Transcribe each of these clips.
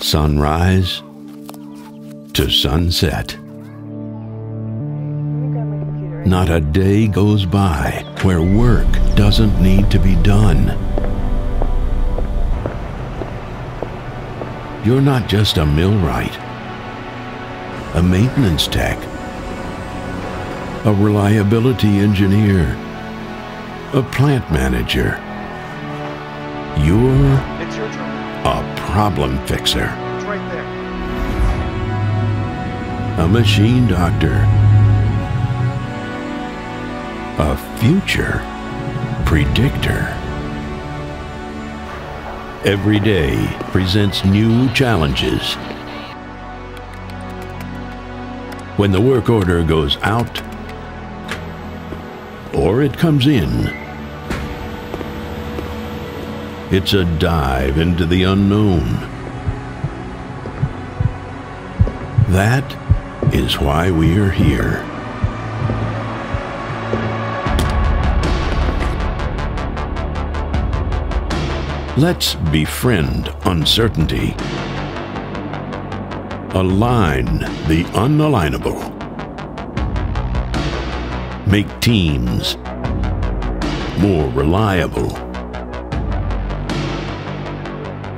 sunrise to sunset. Not a day goes by where work doesn't need to be done. You're not just a millwright, a maintenance tech, a reliability engineer, a plant manager. You're. A problem fixer, right there. a machine doctor, a future predictor. Every day presents new challenges. When the work order goes out or it comes in, it's a dive into the unknown. That is why we are here. Let's befriend uncertainty. Align the unalignable. Make teams more reliable.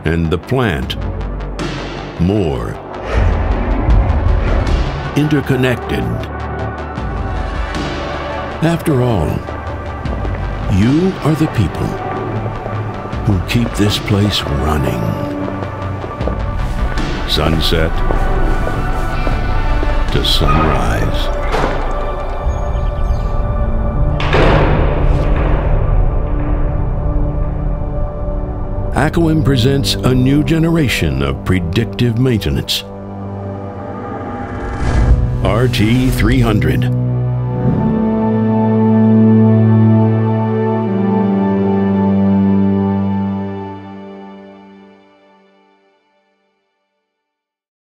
And the plant more interconnected. After all, you are the people who keep this place running. Sunset to sunrise. Acoem presents a new generation of predictive maintenance. RT300